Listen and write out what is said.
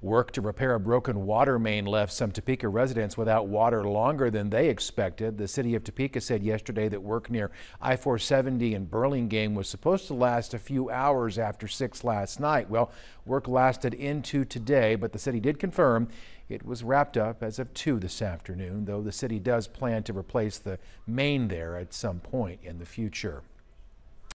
Work to repair a broken water main left some Topeka residents without water longer than they expected. The city of Topeka said yesterday that work near I-470 in Burlingame was supposed to last a few hours after 6 last night. Well, work lasted into today, but the city did confirm it was wrapped up as of 2 this afternoon, though the city does plan to replace the main there at some point in the future.